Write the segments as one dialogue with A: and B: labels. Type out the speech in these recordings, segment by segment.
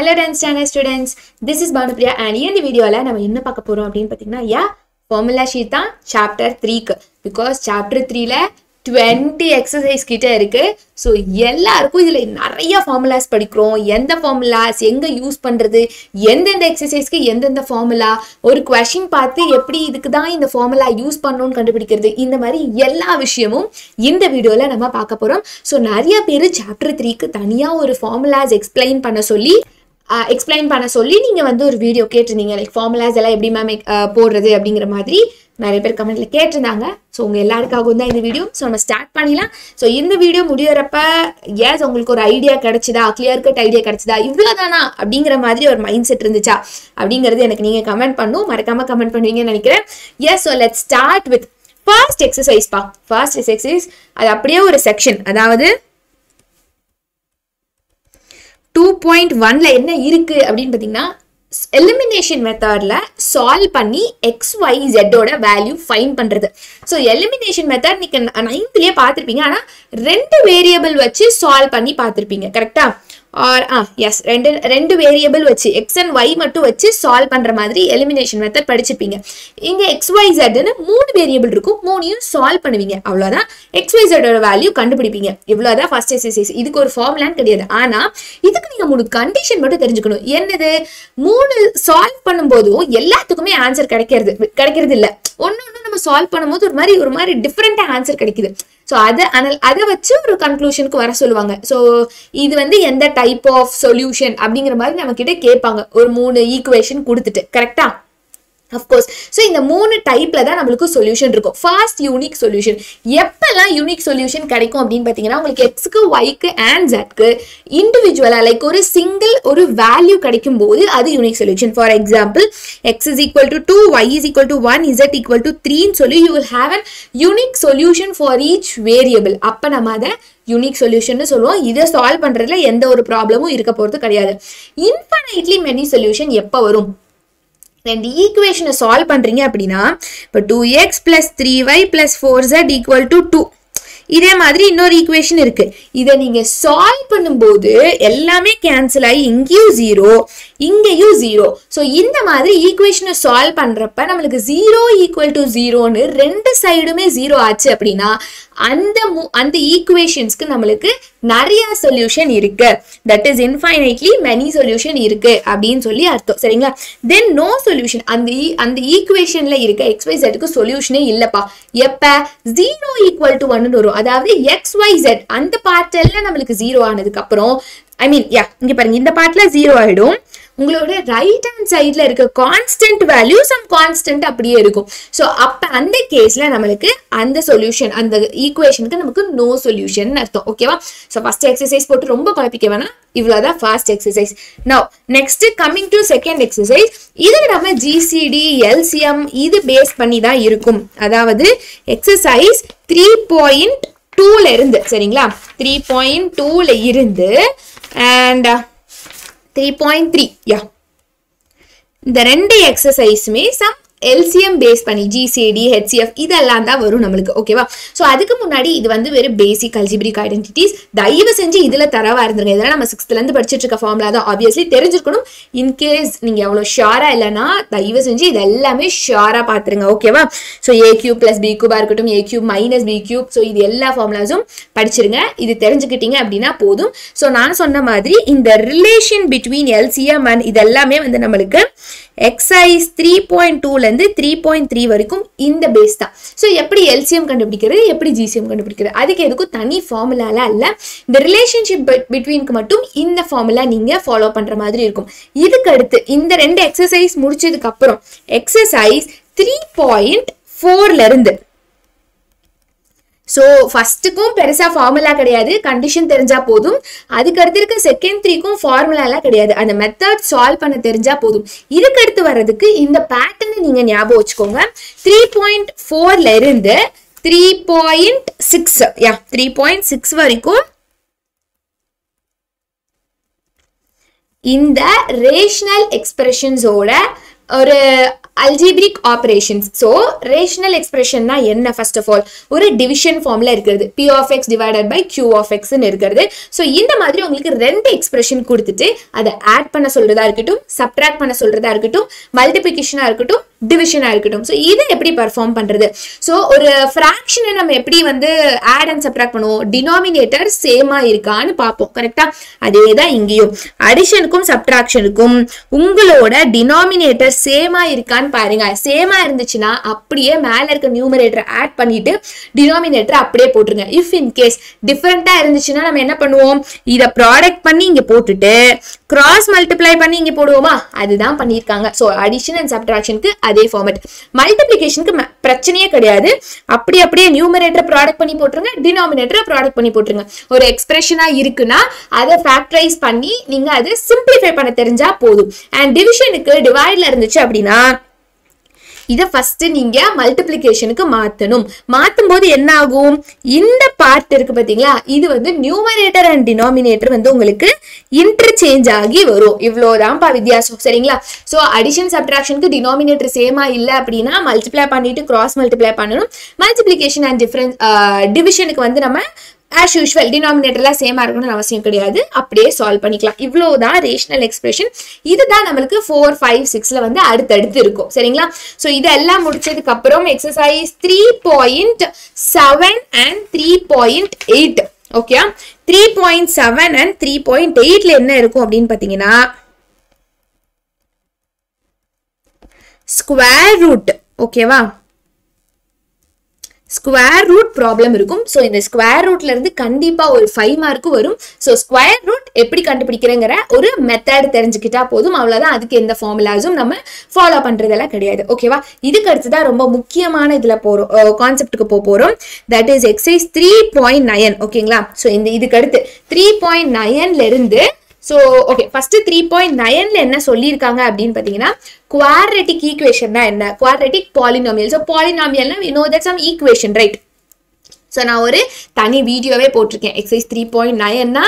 A: Hello tenth standard students this is Bhanupriya and இந்த வீடியோவில் நம்ம என்ன பார்க்க போகிறோம் அப்படின்னு பார்த்தீங்கன்னா யா ஃபார்முலா ஷீட் தான் சாப்டர் த்ரீக்கு பிகாஸ் சாப்டர் த்ரீல டுவெண்ட்டி எக்ஸசைஸ் கிட்ட இருக்கு. ஸோ எல்லாருக்கும் இதில் நிறைய ஃபார்முலாஸ் படிக்கிறோம். எந்த ஃபார்முலாஸ் எங்கே யூஸ் பண்ணுறது எந்தெந்த எக்ஸசைஸ்க்கு எந்தெந்த ஃபார்முலா ஒரு கொஷின் பார்த்து எப்படி இதுக்கு தான் இந்த ஃபார்முலா யூஸ் பண்ணணும்னு கண்டுபிடிக்கிறது இந்த மாதிரி எல்லா விஷயமும் இந்த வீடியோவில் நம்ம பார்க்க போகிறோம் ஸோ நிறைய பேர் சாப்டர் த்ரீக்கு தனியாக ஒரு ஃபார்முலாஸ் எக்ஸ்பிளைன் பண்ண சொல்லி எக்ஸ்பிளைன் பண்ண சொல்லி நீங்கள் வந்து ஒரு வீடியோ கேட்டிருந்தீங்க. லைக் ஃபார்முலாஸ் எல்லாம் எப்படி மேம் போடுறது அப்படிங்கிற மாதிரி நிறைய பேர் கமெண்ட்ல கேட்டிருந்தாங்க. ஸோ உங்கள் எல்லாருக்காகவும் தான் இந்த வீடியோ ஸோ நம்ம ஸ்டார்ட் பண்ணிடலாம். ஸோ இந்த வீடியோ முடியறப்ப ஏஸ் உங்களுக்கு ஒரு ஐடியா கிடைச்சதா? கிளியர் கட் ஐடியா கிடைச்சதா? இவ்வளோதானா அப்படிங்கிற மாதிரி ஒரு மைண்ட் செட் இருந்துச்சா? அப்படிங்கிறது எனக்கு நீங்கள் கமெண்ட் பண்ணும். மறக்காமல் கமெண்ட் பண்ணுவீங்கன்னு நினைக்கிறேன். Yes so let start with first exercise பா. ஃபர்ஸ்ட் எக்ஸசைஸ் அது அப்படியே ஒரு செக்ஷன் அதாவது டூ பாயிண்ட் ஒன்ல என்ன இருக்கு அப்படின்னு பார்த்தீங்கன்னா எலிமினேஷன் மெத்தட்ல சால்வ் பண்ணி எக்ஸ் ஒய் ஜெட்டோட வேல்யூ ஃபைன் பண்றது. ஸோ எலிமினேஷன் மெத்தட் நீங்க நைன்த்லயே பார்த்துருப்பீங்க. ஆனால் ரெண்டு வேரியபிள் வச்சு சால்வ் பண்ணி பார்த்துருப்பீங்க. கரெக்டா ஆர் ஆ எஸ் ரெண்டு ரெண்டு வேரியபிள் வச்சு எக்ஸ் அண்ட் ஒய் மட்டும் வச்சு சால்வ் பண்ணுற மாதிரி எலிமினேஷன் மெத்தட் படிச்சிருப்பீங்க. இங்கே எக்ஸ் ஒய் ஜெட்னு மூணு வேரியபிள் இருக்கும். மூணையும் சால்வ் பண்ணுவீங்க. அவ்வளோதான் எக்ஸ் ஒய் ஜெட்டோட வேல்யூ கண்டுபிடிப்பீங்க. இவ்வளோதான் ஃபர்ஸ்ட் எக்ஸசைஸ் இதுக்கு ஒரு ஃபார்முலான்னு கிடையாது. ஆனால் இதுக்கு நீங்கள் மூணு கண்டிஷன் மட்டும் தெரிஞ்சுக்கணும். என்னது? மூணு சால்வ் பண்ணும்போதும் எல்லாத்துக்குமே ஆன்சர் கிடைக்கிறது கிடைக்கிறது இல்லை ஒன்று நம்ம சால்வ் பண்ணும்போது ஒரு மாதிரி ஒரு மாதிரி டிஃப்ரெண்ட்டாக ஆன்சர் கிடைக்குது. ஸோ அதை அனல் அதை வச்சு ஒரு கன்க்ளூஷனுக்கு வர சொல்லுவாங்க. ஸோ இது வந்து எந்த டைப் ஆஃப் சொல்யூஷன் அப்படிங்கிற மாதிரி நம்ம கிட்ட கேட்பாங்க. ஒரு மூணு ஈக்குவேஷன் கொடுத்துட்டு. கரெக்டா அஃப்கோர்ஸ் ஸோ இந்த மூணு டைப்ல தான் நம்மளுக்கு சொல்யூஷன் இருக்கும். ஃபாஸ்ட் யூனிக் சொல்யூஷன் எப்போல்லாம் யூனிக் சொல்யூஷன் கிடைக்கும் அப்படின்னு பார்த்தீங்கன்னா உங்களுக்கு எக்ஸுக்கு ஒய்க்கு அண்ட் ஜெட்க்கு இண்டிவிஜுவலாக லைக் ஒரு சிங்கிள் ஒரு வேல்யூ கிடைக்கும் போது அது unique solution for example x is equal to two y is equal to one z equal to த்ரீன்னு சொல்லி you will have an unique solution for each variable அப்போ நம்ம அதை யூனிக் சொல்யூஷன் சொல்லுவோம். இதை சால்வ் பண்ணுறதுல எந்த ஒரு ப்ராப்ளமும் இருக்க போகிறது கிடையாது. இன்ஃபனைட்லி மெனி சொல்யூஷன் எப்போ வரும்? ரெண்டு ஈக்குவேஷனை சால்வ் பண்ணுறீங்க அப்படின்னா இப்போ two x plus three y plus four z equal to two இதே மாதிரி இன்னொரு ஈக்குவேஷன் இருக்கு. இதை நீங்க சால்வ் பண்ணும்போது எல்லாமே கேன்சல் ஆகி இங்கேயும் ஜீரோ இங்கேயும் ஜீரோ ஸோ இந்த மாதிரி ஈக்குவேஷனை சால்வ் பண்றப்ப நம்மளுக்கு ஜீரோ ஈக்குவல் டு ஜீரோன்னு ரெண்டு சைடுமே ஜீரோ ஆச்சு அப்படின்னா அந்த அந்த ஈக்குவேஷன்ஸ்க்கு நம்மளுக்கு நிறைய சொல்யூஷன் இருக்கு. That is infinitely many solution இருக்கு அப்படின்னு சொல்லி அர்த்தம். சரிங்களா? தென் நோ சொல்யூஷன் அந்த e, அந்த ஈக்குவேஷன்ல இருக்க எக்ஸ்ஒய் ஜெட்டுக்கு சொல்யூஷனே இல்லப்பா. எப்ப? ஜீரோ ஈக்குவல் டு ஒன்னு வரும். அதாவது எக்ஸ் ஒய் ஜெட் அந்த பார்ட்டெல்லாம் நம்மளுக்கு ஜீரோ ஆனதுக்கு அப்புறம் ஐ மீன் யா இங்க பாருங்க. இந்த பார்ட்ல ஜீரோ ஆயிடும். உங்களோட ரைட் ஹேண்ட் சைடில் இருக்க கான்ஸ்டன்ட் வேல்யூ சம் கான்ஸ்டன்ட் அப்படியே இருக்கும். ஸோ அப்போ அந்த கேஸில் நம்மளுக்கு அந்த சொல்யூஷன் அந்த ஈக்குவேஷனுக்கு நமக்கு நோ சொல்யூஷன் அர்த்தம். ஓகேவா ஸோ ஃபஸ்ட் எக்ஸசைஸ் போட்டு ரொம்ப குழப்பிக்க வேணாம். இவ்வளோதான் first exercise now next coming to second exercise இது நம்ம ஜிசிடி எல்சிஎம் இது பேஸ் பண்ணி தான் இருக்கும். அதாவது எக்ஸசைஸ் த்ரீ பாயிண்ட் டூல இருந்து சரிங்களா? த்ரீ பாயிண்ட் டூல இருந்து and three point three yeah இந்த ரெண்டு எக்ஸசைஸுமே சம் எல்சிஎம் பேஸ் பண்ணி ஜிசிடி ஹெச்சிஎஃப் இதெல்லாம் தான் வரும் நம்மளுக்கு ஓகேவா ஸோ அதுக்கு முன்னாடி இது வந்து வெறும் பேசிக் அல்ஜிபிரிக் ஐடென்டிட்டிஸ் தயவு செஞ்சு இதில் தரவா இருந்துருங்க. இதெல்லாம் நம்ம சிக்ஸ்த்லேருந்து படிச்சுட்டு இருக்க ஃபார்ம்ல தான் ஆப்வியஸ்லி தெரிஞ்சிருக்கணும். இன்கேஸ் நீங்கள் எவ்வளோ ஷாராக இல்லைன்னா தயவு செஞ்சு இது எல்லாமே ஷாராக பார்த்துருங்க ஓகேவா so a cube plus b கியூபாக இருக்கட்டும் a cube minus b cube so இது எல்லா ஃபார்முலாஸும் படிச்சிருங்க. இது தெரிஞ்சுக்கிட்டீங்க அப்படின்னா போதும். ஸோ நான் சொன்ன மாதிரி இந்த ரிலேஷன் பிட்வீன் எல்சிஎம் அண்ட் இதெல்லாமே வந்து நம்மளுக்கு எக்ஸைஸ் த்ரீ பாயிண்ட் இருந்து த்ரீ பாயிண்ட் த்ரீ வரைக்கும் இந்த பேஸ் தான். ஸோ எப்படி எல்சிஎம் கண்டுபிடிக்கிறது? எப்படி ஜிசிஎம் கண்டுபிடிக்கிறது? அதுக்கு எதுக்கும் தனி ஃபார்முலாலாம் இல்லை. இந்த ரிலேஷன்ஷிப் பிட்வீனுக்கு மட்டும் இந்த ஃபார்முலா நீங்கள் ஃபாலோ பண்ணுற மாதிரி இருக்கும். இதுக்கு அடுத்து இந்த ரெண்டு எக்ஸசைஸ் முடிச்சதுக்கு அப்புறம் எக்ஸசைஸ் த்ரீ பாயிண்ட் ஃபோர்லேருந்து ஸோ ஃபர்ஸ்ட்டுக்கும் பெருசாக ஃபார்முலா கிடையாது. கண்டிஷன் தெரிஞ்சால் போதும். அதுக்கடுத்து இருக்க செகண்ட் த்ரீக்கும் ஃபார்முலாலாம் கிடையாது. அந்த மெத்தட் சால்வ் பண்ண தெரிஞ்சால் போதும். இதுக்கு அடுத்து வர்றதுக்கு இந்த பேட்டர்னை நீங்கள் ஞாபகம் வச்சுக்கோங்க. த்ரீ பாயிண்ட் ஃபோர்ல இருந்து three point six yeah three point six வரைக்கும் இந்த ரேஷனல் எக்ஸ்பிரஷன்ஸோட ஒரு அல்ஜிபிரிக் ஆப்ரேஷன்ஸ். ஸோ ரேஷனல் எக்ஸ்பிரஷன்னா என்ன ஃபர்ஸ்ட் ஆஃப் ஆல் ஒரு டிவிஷன் ஃபார்ம்ல இருக்கிறது. P of x divided by q of எக்ஸ்னு இருக்கிறது. ஸோ இந்த மாதிரி உங்களுக்கு ரெண்டு எக்ஸ்பிரஷன் கொடுத்துட்டு அதை ஆட் பண்ண சொல்றதா இருக்கட்டும் சப்ட்ராக்ட் பண்ண சொல்றதா இருக்கட்டும் மல்டிபிகேஷனா இருக்கட்டும் டிவிஷனாக இருக்கட்டும் ஸோ இதை எப்படி பர்ஃபார்ம் பண்றது? ஸோ ஒரு ஃப்ராக்ஷனை நம்ம எப்படி வந்து ஆட் அண்ட் சப்ராக்ட் பண்ணுவோம்? டினாமினேட்டர் சேமா இருக்கான்னு பார்ப்போம். கரெக்டாக அதே தான் இங்கேயும். அடிஷனுக்கும் சப்ட்ராக்ஷனுக்கும் உங்களோட டினாமினேட்டர் சேமா இருக்கான்னு பாருங்க. சேமா இருந்துச்சுன்னா அப்படியே மேலே இருக்க நியூமரேட்டர் ஆட் பண்ணிட்டு டினாமினேட்டரை அப்படியே போட்டுருங்க. இஃப் இன் கேஸ் டிஃப்ரெண்ட்டாக இருந்துச்சுன்னா நம்ம என்ன பண்ணுவோம்? இதை ப்ராடக்ட் பண்ணி இங்கே போட்டுட்டு கிராஸ் மல்டிப்ளை பண்ணி இங்கே போடுவோமா? அதுதான் பண்ணியிருக்காங்க. ஸோ அடிஷன் அண்ட் சப்ட்ராக்ஷனுக்கு அதே ஃபார்மேட் மல்டிப்ளிகேஷனுக்கு பிரச்சனையே கிடையாது. அப்படி அப்படியே நியூமரேட்டரை ப்ராடக்ட் பண்ணி போட்டுருங்க டினாமினேட்டரை ப்ராடக்ட் பண்ணி போட்டுருங்க. ஒரு எக்ஸ்பிரஷனாக இருக்குன்னா அதை ஃபேக்டரைஸ் பண்ணி நீங்கள் அதை சிம்பிளிஃபை பண்ண தெரிஞ்சால் போதும். அண்ட் டிவிஷனுக்கு டிவைடில் இருந்துச்சு அப்படின்னா இதை ஃபர்ஸ்ட் நீங்க மல்டிப்ளிகேஷனுக்கு மாற்றணும் மாற்றும் போது என்ன ஆகும் இந்த பார்ட் இருக்கு பார்த்தீங்களா இது வந்து நியூமரேட்டர் அண்ட் டினாமினேட்டர் வந்து உங்களுக்கு இன்டர்சேஞ்ச் ஆகி வரும். இவ்வளோதான்ப்பா வித்தியாசம் சரிங்களா? ஸோ அடிஷன் சப்ட்ராக்ஷனுக்கு டினாமினேட்டர் சேமா இல்லை அப்படின்னா மல்டிப்ளை பண்ணிட்டு கிராஸ் மல்டிப்ளை பண்ணணும். மல்டிப்ளிகேஷன் அண்ட் டிஃபரன்ஸ் டிவிஷனுக்கு வந்து நம்ம ஆஸ் யூஷுவல் டினாமினேட்டர்லாம் சேமா இருக்கணும்னு அவசியம் கிடையாது. அப்படியே சால்வ் பண்ணிக்கலாம். இவ்வளோ தான் ரேஷனல் எக்ஸ்பிரஷன் இதுதான் நம்மளுக்கு ஃபோர் ஃபைவ் சிக்ஸில் வந்து அடுத்தடுத்து இருக்கும். சரிங்களா? ஸோ இதெல்லாம் முடிச்சதுக்கப்புறம் exercise three point seven and three point eight okay three point seven and three point எயிட்டில் என்ன இருக்கும் அப்படின்னு பார்த்தீங்கன்னா ஸ்கொயர் ரூட் ஓகேவா ஸ்கொயர் ரூட் ப்ராப்ளம் இருக்கும். ஸோ இந்த ஸ்கொயர் ரூட்ல இருந்து கண்டிப்பா ஒரு ஃபைவ் மார்க்கு வரும். ஸோ ஸ்கொயர் ரூட் எப்படி கண்டுபிடிக்கிறேங்கிற ஒரு மெத்தட் தெரிஞ்சுக்கிட்டா போதும். அவ்வளோதான் அதுக்கு எந்த ஃபார்முலாஸும் நம்ம ஃபாலோ பண்றதெல்லாம் கிடையாது. ஓகேவா இதுக்கு அடுத்து தான் ரொம்ப முக்கியமான இதுல போறோம். கான்செப்டுக்கு போக போறோம். That is exercise three point nine ஓகேங்களா ஸோ இந்த இதுக்கு அடுத்து த்ரீ பாயிண்ட் நயன்ல இருந்து so okay first three point நயனில் என்ன சொல்லியிருக்காங்க அப்படின்னு பார்த்தீங்கன்னா குவாட்ரட்டிக் ஈக்குவேஷன்னா என்ன? Quadratic polynomial so பாலினாமியல்னா we know that some equation right so நான் ஒரு தனி வீடியோவே போட்டிருக்கேன். எக்ஸைஸ் த்ரீ பாயிண்ட் நயன்னா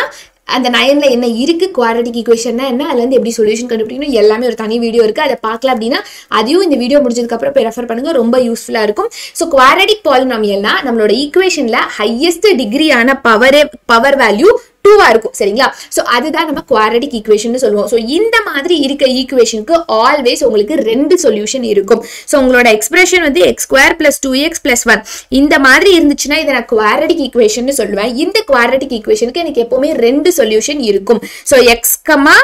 A: அந்த நயனில் என்ன இருக்குது குவாட்ரட்டிக் ஈக்குவேஷன்னா என்ன? அதுலேருந்து எப்படி சொல்யூஷன் கண்டுபிடிக்கணும்? எல்லாமே ஒரு தனி வீடியோ இருக்கு. அதை பார்க்கல அப்படின்னா அதையும் இந்த வீடியோ முடிஞ்சதுக்கப்புறம் போய் ரெஃபர் பண்ணுங்கள் ரொம்ப யூஸ்ஃபுல்லாக இருக்கும். ஸோ குவாட்ரட்டிக் பாலினாமியல்னா நம்மளோட ஈக்குவேஷனில் ஹையஸ்ட் டிகிரியான பவரே பவர் வேல்யூ டூவா இருக்கும் சரிங்களா? ஸோ அதுதான் நம்ம குவாட்ரட்டிக் ஈக்குவேஷன் சொல்லுவோம். ஸோ இந்த மாதிரி இருக்க ஈக்குவேஷனுக்கு ஆல்வேஸ் உங்களுக்கு ரெண்டு சொல்யூஷன் இருக்கும். ஸோ உங்களோட எக்ஸ்பிரஷன் வந்து x square plus two x plus one இந்த மாதிரி இருந்துச்சுன்னா இதை நான் குவாரடிக் ஈக்குவேஷன் சொல்லுவேன். இந்த குவாரடிக் ஈக்குவேஷனுக்கு எனக்கு எப்பவுமே ரெண்டு சொல்யூஷன் இருக்கும். ஸோ எக்ஸ் கமா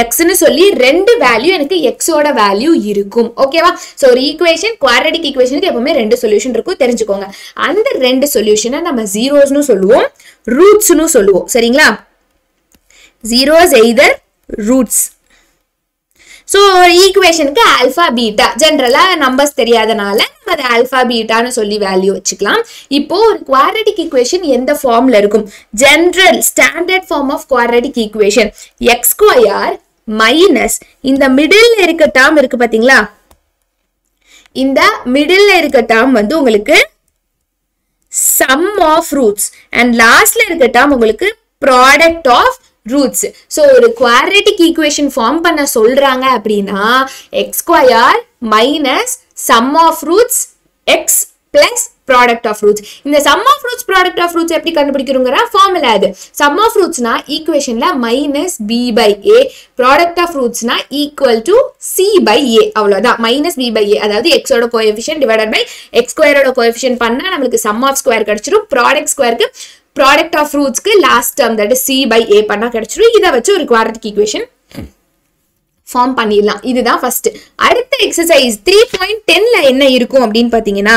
A: எக்ஸ்னு சொல்லி ரெண்டு வேல்யூ எனக்கு எக்ஸோட வேல்யூ இருக்கும். ஓகேவா ஸோ ஒரு ஈக்குவேஷன் குவாரடிக் ஈக்குவேஷனுக்கு எப்பவுமே ரெண்டு சொல்யூஷன் இருக்கும். தெரிஞ்சுக்கோங்க. அந்த ரெண்டு சொல்யூஷனை நம்ம ஜீரோஸ்னு சொல்லுவோம். ரூட்ஸ்னு சொல்லுவோம். சரிங்களா? Zeros either roots. ஸோ ஈக்குவேஷனுக்கு ஆல்ஃபா பீட்டா ஜென்ரலாக நம்பர்ஸ் தெரியாதனால நம்ம அதை ஆல்ஃபா பீட்டான்னு சொல்லி வேல்யூ வச்சுக்கலாம். இப்போ ஒரு குவாட்ரட்டிக் ஈக்குவேஷன் எந்த ஃபார்ம்ல இருக்கும்? General standard form of quadratic equation x square minus இந்த மிடில் இருக்க டேர்ம் இருக்கு பார்த்தீங்களா இந்த மிடில் இருக்க டேர்ம் வந்து உங்களுக்கு சம் ஆஃப் ரூட்ஸ் அண்ட் லாஸ்ட்ல இருக்க டேர்ம் உங்களுக்கு ப்ராடக்ட் ஆஃப் ரூட்ஸ் ஸோ ஒரு குவாரிட்டிக் ஈக்குவேஷன் ஃபார்ம் பண்ண சொல்றாங்க அப்படின்னா x square minus sum of roots x plus product of roots இந்த sum of roots product of roots எப்படி கண்டுபிடிக்கிறோங்கிற ஃபார்முலா அது சம் ஆஃப் ரூட்ஸ்னா ஈக்குவேஷன்ல minus b by a product of ரூட்ஸ்னா equal to c by a அவ்வளோதான் minus B by ஏ அதாவது எக்ஸோட coefficient divided by x ஸ்கொயரோட coefficient பண்ணால் நம்மளுக்கு சம் ஆஃப் ஸ்கொயர் கிடைச்சிரும். ப்ராடக்ட் ஸ்கொயருக்கு product of ரூட்ஸ்க்கு last term that C by a பண்ணால் கிடைச்சிரும். இதை வச்சு ஒரு குவாட்ரட்டிக் ஈக்குவேஷன் ஃபார்ம் பண்ணிடலாம். இதுதான் ஃபர்ஸ்ட் அடுத்த எக்ஸசைஸ் த்ரீ பாயிண்ட் டென்ல என்ன இருக்கும் அப்படின்னு பாத்தீங்கன்னா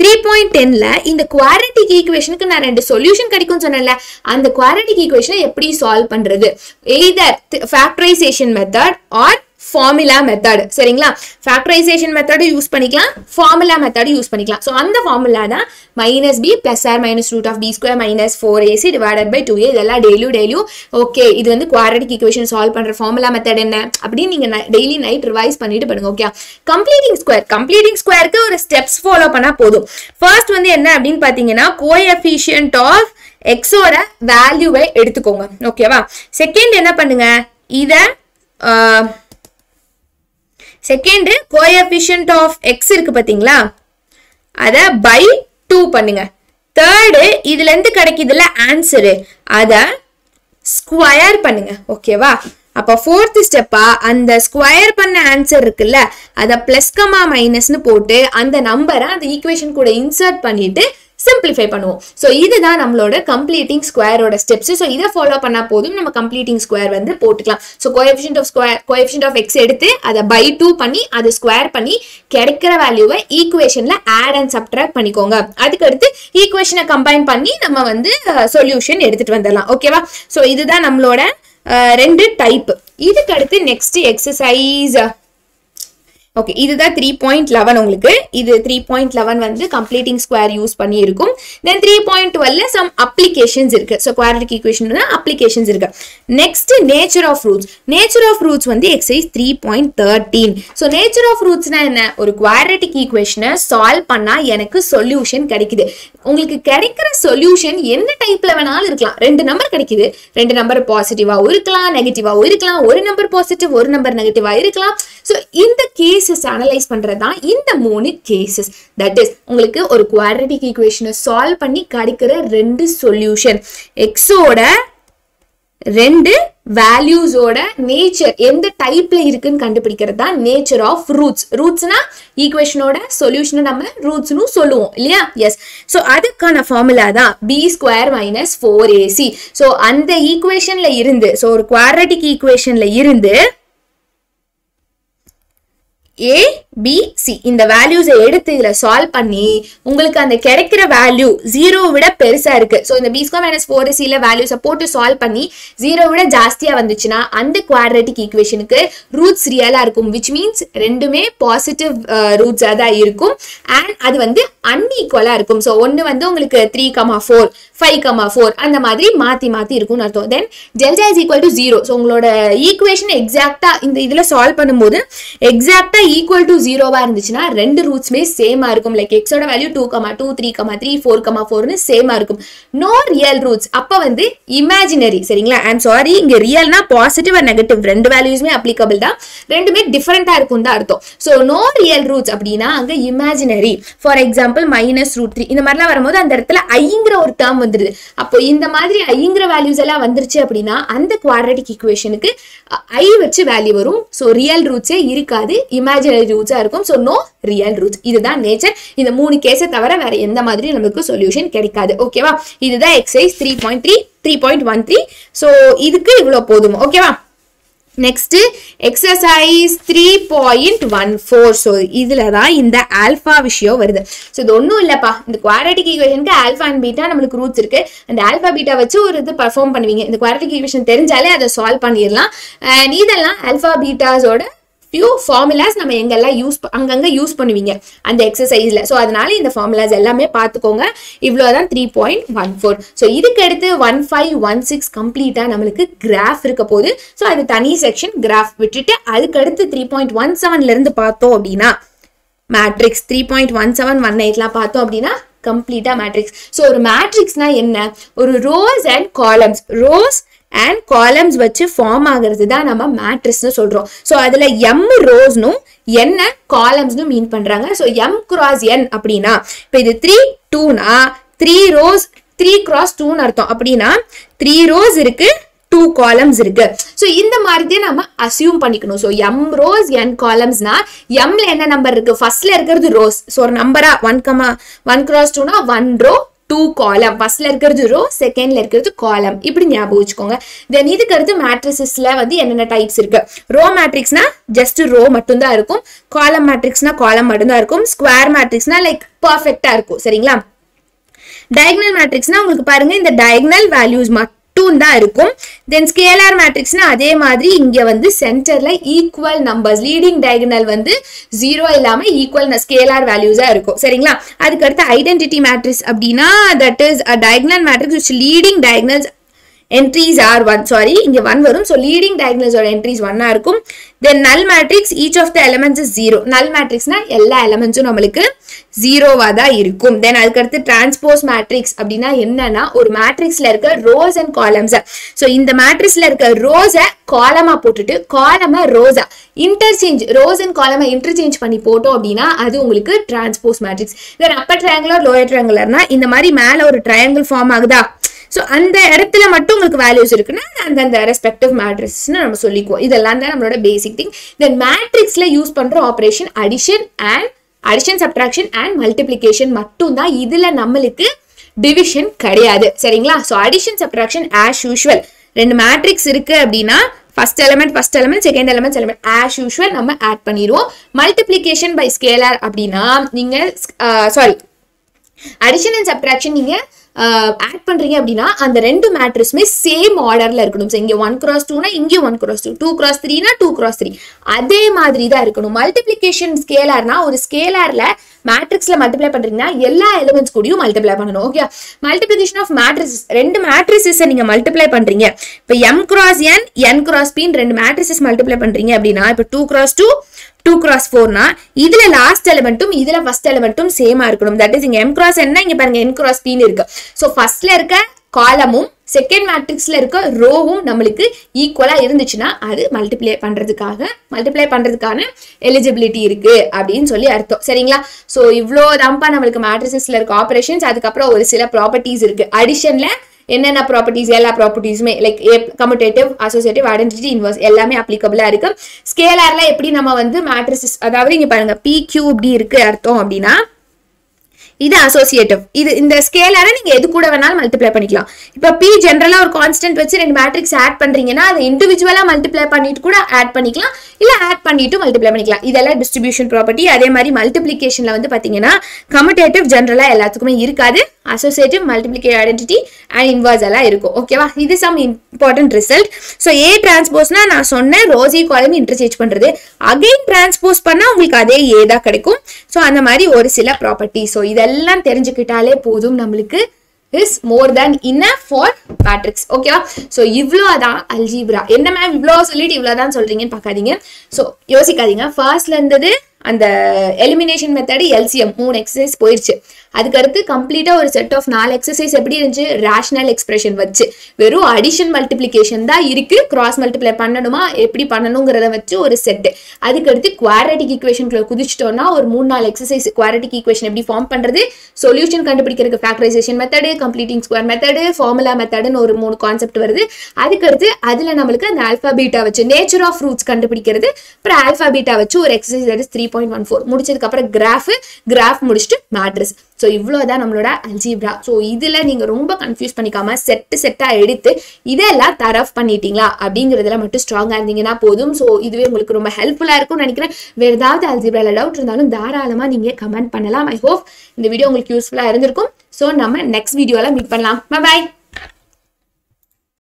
A: த்ரீ பாயிண்ட் டென்ல இந்த குவாட்ரட்டிக் ஈக்குவேஷனுக்கு நான் ரெண்டு சொல்யூஷன் கிடைக்கும்னு சொன்னேன்ல அந்த குவாட்ரட்டிக் ஈக்குவேஷனை எப்படி சால்வ் பண்றது? Either factorization method or formula method சரிங்களா? ஃபேக்டரைசேஷன் மெத்தடு யூஸ் பண்ணிக்கலாம். ஃபார்முலா மெத்தடு யூஸ் பண்ணிக்கலாம். ஸோ அந்த ஃபார்முலா தான் minus b plus or minus root of b square minus four a c divided by two a இதெல்லாம் டெய்லியும் டெய்லியும் okay இது வந்து குவாட்ரட்டிக் ஈக்குவேஷன் சால்வ் பண்ணுற ஃபார்முலா மெத்தட் என்ன? அப்படின்னு நீங்கள் டெய்லி நைட் ரிவைஸ் பண்ணிட்டு பண்ணுங்க ஓகே கம்ப்ளீட்டிங் ஸ்கொயர் கம்ப்ளீட்டிங் ஸ்கொயருக்கு ஒரு ஸ்டெப்ஸ் ஃபாலோ பண்ணால் போதும். ஃபர்ஸ்ட் வந்து என்ன அப்படின்னு பாத்தீங்கன்னா கோஎஃபிஷியன்ட் ஆஃப் எக்ஸோட வேல்யூவை எடுத்துக்கோங்க ஓகேவா செகண்ட் என்ன பண்ணுங்க? இதை செகண்ட் கோஎஃபிஷியன்ட் ஆஃப் எக்ஸ் இருக்கு பார்த்தீங்களா அதை பை டூ பண்ணுங்க. தேர்டு இதுல இருந்து கிடைக்குதுல ஆன்சரு அதை ஸ்கொயர் பண்ணுங்க. ஓகேவா அப்போ ஃபோர்த் ஸ்டெப்பா அந்த ஸ்கொயர் பண்ண ஆன்சர் இருக்குல்ல அதை பிளஸ் கமா மைனஸ்னு போட்டு அந்த நம்பரை அந்த ஈக்குவேஷன் கூட இன்சர்ட் பண்ணிட்டு சிம்பிளிஃபை பண்ணுவோம். ஸோ இதுதான் நம்மளோட கம்ப்ளீட்டிங் ஸ்கொயரோட ஸ்டெப்ஸ் ஸோ இதை ஃபாலோ பண்ணால் போதும் நம்ம கம்ப்ளீட்டிங் ஸ்கொயர் வந்து போட்டுக்கலாம். So coefficient of square coefficient of x எடுத்து அதை பை டூ பண்ணி அதை ஸ்கொயர் பண்ணி கிடைக்கிற வேல்யூவை ஈக்குவேஷனில் ஆட் அண்ட் சப்ட்ராக்ட் பண்ணிக்கோங்க. அதுக்கடுத்து ஈக்குவேஷனை கம்பைன் பண்ணி நம்ம வந்து சொல்யூஷன் எடுத்துகிட்டு வந்துடலாம். ஓகேவா ஸோ இதுதான் நம்மளோட ரெண்டு டைப் இதுக்கடுத்து நெக்ஸ்ட் எக்ஸசைஸ் ஓகே இதுதான் த்ரீ பாயிண்ட் லெவன் உங்களுக்கு. இது த்ரீ பாயிண்ட் லெவன் வந்து கம்ப்ளீட்டிங் ஸ்கொயர் யூஸ் பண்ணி இருக்கும் தென் த்ரீ பாயிண்ட் டுவெல்ல சம் அப்ளிகேஷன்ஸ் இருக்கு. ஸோ குவாட்ரிக் ஈக்குவேஷன் அப்ளிகேஷன்ஸ் இருக்கு. Next nature of roots nature of roots வந்து exercise three point thirteen so nature of ரூட்ஸ்னா என்ன? ஒரு குவாரிட்டிக் ஈக்குவேஷனை சால்வ் பண்ணா எனக்கு சொல்யூஷன் கிடைக்குது. உங்களுக்கு கிடைக்கிற சொல்யூஷன் என்ன டைப்ல வேணாலும் இருக்கலாம். ரெண்டு நம்பர் கிடைக்குது. ரெண்டு நம்பர் பாசிட்டிவாகவும் இருக்கலாம் நெகட்டிவாகவும் இருக்கலாம். ஒரு நம்பர் பாசிட்டிவ் ஒரு நம்பர் நெகட்டிவாக இருக்கலாம். ஸோ இந்த கேஸ் கேசஸ் அனலைஸ் பண்றது தான் இந்த மூணு கேசஸ் தட் இஸ் உங்களுக்கு ஒரு குவாட்ரட்டிக் ஈக்குவேஷனை சால்வ் பண்ணி கிடைக்கிற ரெண்டு சொல்யூஷன் எக்ஸோட ரெண்டு வேல்யூஸோட நேச்சர் எந்த டைப்ல இருக்குன்னு கண்டுபிடிக்கிறது தான் நேச்சர் ஆஃப் ரூட்ஸ் ரூட்ஸ்னா ஈக்குவேஷனோட சொல்யூஷனை நம்ம ரூட்ஸ்னு சொல்லுவோம் இல்லையா? எஸ் ஸோ அதுக்கான ஃபார்முலா தான் b square minus four a c so அந்த ஈக்குவேஷன்ல இருந்து ஸோ ஒரு குவாட்ரட்டிக் ஈக்குவேஷன்ல இருந்து ஏ பி சி இந்த வேல்யூஸை எடுத்து இதில் சால்வ் பண்ணி உங்களுக்கு அந்த கிடைக்கிற வேல்யூ ஜீரோ விட பெருசா இருக்கு. ஸோ இந்த பி ஸ்கொயர் மைனஸ் ஃபோர் சியில் வேல்யூஸை போட்டு சால்வ் பண்ணி ஜீரோ விட ஜாஸ்தியா வந்துச்சுன்னா அந்த குவாட்ரட்டிக் ஈக்குவேஷனுக்கு ரூட்ஸ் ரியலா இருக்கும். விச் மீன்ஸ் ரெண்டுமே பாசிட்டிவ் ரூட்ஸாக uh, தான் இருக்கும். அண்ட் அது வந்து அன்ஈக்குவலா இருக்கும். ஸோ ஒன்னு வந்து உங்களுக்கு three comma four five comma four அந்த மாதிரி மாற்றி மாற்றி இருக்கும்னு அர்த்தம். Then delta is equal to zero so உங்களோட ஈக்குவேஷன் எக்ஸாக்டா இந்த இதில் சால்வ் பண்ணும்போது எக்ஸாக்டாக ஈக்குவல் டு ஜீரோவாக இருந்துச்சுன்னா ரெண்டு ரூட்ஸ்மே சேமா இருக்கும். லைக் எக்ஸோட value two comma two three comma three four comma ஃபோர்னு சேமா இருக்கும். நோ ரியல் ரூட்ஸ் அப்போ வந்து இமேஜினரி சரிங்களா? ஐம் சாரி இங்க ரியல்னா பாசிட்டிவ் அண்ட் நெகட்டிவ் ரெண்டு வேல்யூஸ்மே அப்ளிகபிள் தான். ரெண்டுமே டிஃப்ரெண்ட்டாக இருக்கும் தான் அர்த்தம். ஸோ நோ ரியல் ரூட்ஸ் அப்படின்னா அங்க imaginary for example minus root three இந்த மாதிரிலாம் வரும்போது அந்த இடத்துல ஐங்கிற ஒரு டேர்ம் வந்துருது. அப்போ இந்த மாதிரி ஐங்கிற வேல்யூஸ் எல்லாம் வந்துருச்சு அப்படின்னா அந்த குவாட்ரட்டிக் ஈக்குவேஷனுக்கு ஐ வச்சு வேல்யூ வரும். ஸோ ரியல் ரூட்ஸே இருக்காது. இமேஜினரி ரூட்ஸ் இருக்கும். ஸோ நோ ரியல் ரூட்ஸ் இதுதான் நேச்சர் இந்த மூணு கேஸை தவிர வேற எந்த மாதிரி நமக்கு சொல்யூஷன் கிடைக்காது. ஓகேவா இதுதான் exercise three point three three point one three so இதுக்கு இவ்வளோ போதும். ஓகேவா next exercise three point one four so இதில் தான் இந்த ஆல்ஃபா விஷயம் வருது. ஸோ இது ஒன்றும் இல்லைப்பா. இந்த குவாரட்டிக் ஈக்குவேஷனுக்கு ஆல்ஃபா அண்ட் பீட்டா நம்மளுக்கு ரூட்ஸ் இருக்கு. அந்த ஆல்ஃபா பீட்டா வச்சு ஒரு இது பர்ஃபார்ம் பண்ணுவீங்க. இந்த குவாரட்டிக் ஈக்குவேஷன் தெரிஞ்சாலே அதை சால்வ் பண்ணிடலாம். அண்ட் இதெல்லாம் ஆல்ஃபா பீட்டாஸோட ஃபியூ ஃபார்முலாஸ் நம்ம எங்கெல்லாம் யூஸ் அங்கங்கே யூஸ் பண்ணுவீங்க அந்த எக்ஸசைஸில் ஸோ அதனால இந்த ஃபார்முலாஸ் எல்லாமே பார்த்துக்கோங்க இவ்வளோ தான் three point one four so இதுக்கடுத்து ஒன் ஃபைவ் ஒன் சிக்ஸ் கம்ப்ளீட்டாக நம்மளுக்கு கிராஃப் இருக்க போகுது. ஸோ அது தனி செக்ஷன் கிராஃப் விட்டுட்டு அதுக்கடுத்து த்ரீ பாயிண்ட் ஒன் செவன்லேருந்து பார்த்தோம் அப்படின்னா matrix three point one seven one எயிட்லாம் பார்த்தோம் அப்படின்னா கம்ப்ளீட்டாக மேட்ரிக்ஸ் ஸோ ஒரு மேட்ரிக்ஸ்னா என்ன? ஒரு rows and columns rows and columns வச்சு ஃபார்ம் ஆகிறது தான் நம்ம மேட்ரிஸ்னு சொல்கிறோம் ஸோ அதில் எம் ரோஸ்னும் என்ன காலம்ஸ்னு மீன் பண்ணுறாங்க ஸோ எம் கிராஸ் என் அப்படின்னா இப்போ இது த்ரீ டூனா த்ரீ ரோஸ் த்ரீ கிராஸ் டூன்னு அர்த்தம். அப்படின்னா த்ரீ ரோஸ் இருக்கு டூ காலம்ஸ் இருக்கு. ஸோ இந்த மாதிரி தான் நம்ம அசியூம் பண்ணிக்கணும். ஸோ எம் ரோஸ் என் காலம்ஸ்னா எம்ல என்ன நம்பர் இருக்கு? ஃபர்ஸ்ட்ல இருக்கிறது ரோஸ் ஸோ ஒரு நம்பரா ஒன் கமா ஒன் கிராஸ் டூனா ஒன் ரோ டூ காலம் ஃபர்ஸ்ட்ல இருக்கிறது ரோ செகண்ட்ல இருக்கிறது காலம் இப்படி ஞாபகம் வச்சுக்கோங்க. தென் இதுக்கு அடுத்து மேட்ரிசஸ்ல வந்து என்னென்ன டைப்ஸ் இருக்கு? ரோ மேட்ரிக்ஸ்னா ஜஸ்ட் ரோ மட்டும்தான் இருக்கும். காலம் மேட்ரிக்ஸ்னா காலம் மட்டும்தான் இருக்கும். ஸ்கொயர் மேட்ரிக்ஸ்னா லைக் பர்ஃபெக்டா இருக்கும். சரிங்களா? டயக்னல் மேட்ரிக்ஸ்னா உங்களுக்கு பாருங்க இந்த டயக்னல் வேல்யூஸ் மட்டும் தான் இருக்கும். தென் ஸ்கேலார் மேட்ரிக்ஸ்னா அதே மாதிரி இங்க வந்து சென்டர்ல ஈக்குவல் நம்பர்ஸ் லீடிங் டயகனல் வந்து ஜீரோ இல்லாம ஈக்குவல் ஸ்கேலார் வேல்யூஸா இருக்கும். சரிங்களா? அதுக்கு அடுத்து ஐடென்டிட்டி மேட்ரிக்ஸ் அப்படின்னா that is a diagonal matrix which leading diagonals entries are one sorry இங்க ஒன் வரும். ஸோ லீடிங் டயக்னல்ஸோட என்ட்ரிஸ் ஒன்னா இருக்கும். Then null matrix of of the elements is zero null மேட்ரிக்ஸ்னா எல்லா elements நம்மளுக்கு ஜீரோவா தான் இருக்கும். தென் அதுக்கடுத்து transpose மேட்ரிக்ஸ் அப்படின்னா என்னனா ஒரு matrixல இருக்க ரோஸ் அண்ட் columns ஸோ இந்த matrixல இருக்க ரோஸை column போட்டுட்டு column ரோஸா interchange rows and column interchange பண்ணி போட்டோம் அப்படின்னா அது உங்களுக்கு transpose matrix then upper triangular lower ட்ரையாங்குலர்னா இந்த மாதிரி மேல ஒரு ட்ரையாங்கிள் ஃபார்ம் ஆகுதா? ஸோ அந்த இடத்துல மட்டும் உங்களுக்கு வேல்யூஸ் இருக்குன்னா அந்தந்த ரெஸ்பெக்டிவ் மேட்ரிக்ஸ்னு நம்ம சொல்லிக்குவோம். இதெல்லாம் தான் நம்மளோட பேசிக் திங் தென் மேட்ரிக்ஸில் யூஸ் பண்ணுற operation addition and addition subtraction and multiplication மட்டும் தான் இதில் நம்மளுக்கு டிவிஷன் கிடையாது. சரிங்களா? So addition subtraction as usual ரெண்டு மேட்ரிக்ஸ் இருக்கு அப்படின்னா first element first element second element element as usual நம்ம ஆட் பண்ணிடுவோம். மல்டிப்ளிகேஷன் பை ஸ்கேலர் அப்படின்னா நீங்கள் சாரி அடிஷன் அண்ட் சப்ட்ராக்ஷன் நீங்கள் ஆட் பண்ணுறீங்க அப்படின்னா அந்த ரெண்டு மேட்ரஸுமே சேம் ஆர்டரில் இருக்கணும். ஸோ இங்கே ஒன் கிராஸ் டூனா இங்கேயும் one cross two two cross த்ரீனா two cross three அதே மாதிரி தான் இருக்கணும். மல்டிப்ளிகேஷன் ஸ்கேலார்னா ஒரு ஸ்கேலரில் மேட்ரிக்ஸில் மல்டிப்ளை பண்ணுறீங்கன்னா எல்லா எலிமெண்ட்ஸ் கூடயும் மல்டிப்ளை பண்ணணும். ஓகே மல்டிப்ளிகேஷன் ஆஃப் மேட்ரிசஸ் ரெண்டு மேட்ரிசஸை நீங்கள் மல்டிப்ளை பண்ணுறீங்க இப்போ m cross n n cross பின்னு ரெண்டு மேட்ரிசஸ் மல்டிப்ளை பண்ணுறீங்க அப்படின்னா இப்போ two cross two two cross ஃபோர்னா இதுல லாஸ்ட் எலிமெண்ட்டும் இதுல ஃபர்ஸ்ட் எலிமெண்ட்டும் சேமா இருக்கணும். தட் இஸ் இங்க எம் கிராஸ் என்ன? இங்க பாருங்க என் கிராஸ் பின்னு இருக்கு. ஸோ ஃபர்ஸ்ட்ல இருக்க காலமும் செகண்ட் மேட்ரிக்ஸ்ல இருக்க ரோவும் நம்மளுக்கு ஈக்குவலா இருந்துச்சுன்னா அது மல்டிப்ளை பண்றதுக்காக மல்டிப்ளை பண்றதுக்கான எலிஜிபிலிட்டி இருக்கு அப்படின்னு சொல்லி அர்த்தம். சரிங்களா? ஸோ இவ்வளோ தான்ப்பா நம்மளுக்கு மேட்ரிசஸ்ல இருக்க ஆப்ரேஷன்ஸ் அதுக்கப்புறம் ஒரு சில ப்ராப்பர்ட்டிஸ் இருக்கு. அடிஷன்ல என்னென்ன ப்ராப்பர்ட்டிஸ் எல்லா ப்ராப்பர்ட்டிஸுமே like commutative associative identity inverse எல்லாமே அப்ளிகபிளாக இருக்கு. ஸ்கேலார்ல எப்படி நம்ம வந்து மேட்ரிசஸ் அதாவது இங்க பாருங்க பி கியூ இப்படி இருக்கு அர்த்தம் அப்படின்னா இது அசோசியேட்டிவ் இது இந்த ஸ்கேலரை நீங்க எது கூட வேணாலும் மல்டிப்ளை பண்ணிக்கலாம். இப்போ பி ஜென்ரலா ஒரு கான்ஸ்டன்ட் வச்சு ரெண்டு மேட்ரிக்ஸ் ஆட் பண்றீங்கன்னா அதை இண்டிவிஜுவலா மல்டிப்ளை பண்ணிட்டு கூட ஆட் பண்ணிக்கலாம். இல்ல ஆட் பண்ணிட்டு மல்டிப்ளை பண்ணிக்கலாம். இதெல்லாம் டிஸ்ட்ரிபியூஷன் ப்ராப்பர்ட்டி அதே மாதிரி மல்டிப்ளிகேஷனில் வந்து பாத்தீங்கன்னா கமிட்டேட்டிவ் ஜென்ரலா எல்லாத்துக்குமே இருக்காது. Associative multiplicative identity and inverse எல்லாம் இருக்கும். ஓகேவா இது some important result so a டிரான்ஸ்போஸ்னா நான் சொன்னேன் ரோசி காலம் இன்டர்சேஞ்ச் பண்றது. அகைன் டிரான்ஸ்போஸ் பண்ணா உங்களுக்கு அதே ஏ தான் கிடைக்கும். ஸோ அந்த மாதிரி ஒரு சில ப்ராப்பர்ட்டி ஸோ இதெல்லாம் தெரிஞ்சுக்கிட்டாலே போதும். நம்மளுக்கு is more than enough for matrix ஓகேவா ஸோ இவ்வளோ தான் அல்ஜீப்ரா என்ன மேம் இவ்வளோ சொல்லிட்டு இவ்வளோ தான் சொல்கிறீங்கன்னு பார்க்காதீங்க. ஸோ யோசிக்காதீங்க. ஃபர்ஸ்ட்ல இருந்தது அந்த எலிமினேஷன் மெத்தடு எல்சிஎம் மூணு எக்ஸசைஸ் போயிடுச்சு அதுக்கடுத்து கம்ப்ளீட்டாக ஒரு செட் ஆஃப் நாலு எக்ஸசைஸ் எப்படி இருந்துச்சு? ரேஷனல் எக்ஸ்பிரஷன் வச்சு. வெறும் அடிஷன் மல்டிப்ளிகேஷன் தான் இருக்கு. கிராஸ் மல்டிப்ளை பண்ணணுமா? எப்படி பண்ணணுங்கிறத வச்சு ஒரு செட்டு அதுக்கடுத்து குவாரட்டிக் ஈக்குவேஷனுக்குள்ள குதிச்சிட்டோம்னா ஒரு மூணு நாலு எக்ஸசைஸ் குவாரட்டிக் ஈக்குவேஷன் எப்படி ஃபார்ம் பண்ணுறது சொல்யூஷன் கண்டுபிடிக்கிறதுக்கு factorization method completing square method formula மெத்தடுன்னு ஒரு மூணு கான்செப்ட் வருது. அதுக்கடுத்து அதில் நம்மளுக்கு அந்த ஆல்பா பீட்டா வச்சு நேச்சர் ஆஃப் ஃப்ரூட்ஸ் கண்டுபிடிக்கிறது. அப்புறம் ஆல்பா பீட்டா வச்சு ஒரு exercise three point one four முடிச்சதுக்கப்புறம் கிராஃபு கிராஃப் கிராஃப் முடிச்சுட்டு மேட்ரிஸ் ஸோ இவ்வளோதான் நம்மளோட அல்ஜீப்ரா. ஸோ இதில் நீங்கள் ரொம்ப கன்ஃபியூஸ் பண்ணிக்காம செட்டு செட்டாக எடுத்து இதெல்லாம் தரஃப் பண்ணிட்டீங்களா? அப்படிங்கிறதுல மட்டும் ஸ்ட்ராங்காக இருந்தீங்கன்னா போதும். ஸோ இதுவே உங்களுக்கு ரொம்ப ஹெல்ப்ஃபுல்லாக இருக்கும்னு நினைக்கிறேன். வேறு ஏதாவது அல்ஜீப்ராவில் டவுட் இருந்தாலும் தாராளமாக நீங்கள் கமெண்ட் பண்ணலாம். ஐ ஹோப் இந்த வீடியோ உங்களுக்கு யூஸ்ஃபுல்லாக இருந்திருக்கும். ஸோ நம்ம நெக்ஸ்ட் வீடியோவில் மீட் பண்ணலாம். பாய்